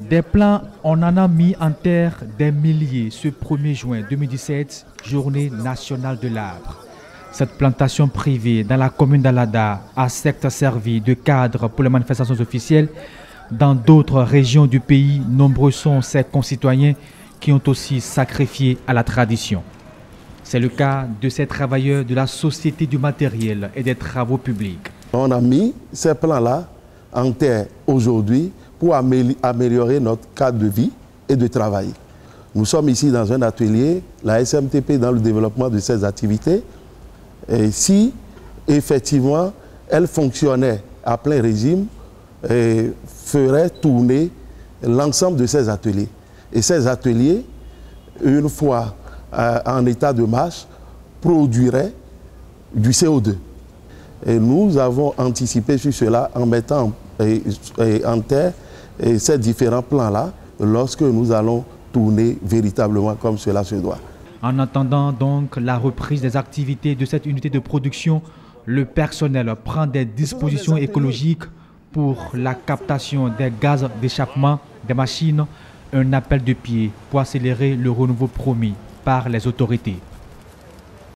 Des plans, on en a mis en terre des milliers ce 1er juin 2017, journée nationale de l'arbre. Cette plantation privée dans la commune d'Alada a certes servi de cadre pour les manifestations officielles. Dans d'autres régions du pays, nombreux sont ses concitoyens qui ont aussi sacrifié à la tradition. C'est le cas de ces travailleurs de la Société du matériel et des travaux publics. On a mis ces plans-là en terre aujourd'hui pour améliorer notre cadre de vie et de travail. Nous sommes ici dans un atelier, la SMTP dans le développement de ces activités. Et si effectivement elle fonctionnait à plein régime, et ferait tourner l'ensemble de ces ateliers. Et ces ateliers, une fois euh, en état de marche, produiraient du CO2. Et nous avons anticipé sur cela en mettant en terre ces différents plans-là lorsque nous allons tourner véritablement comme cela se doit. En attendant donc la reprise des activités de cette unité de production, le personnel prend des dispositions écologiques pour la captation des gaz d'échappement des machines, un appel de pied pour accélérer le renouveau promis par les autorités.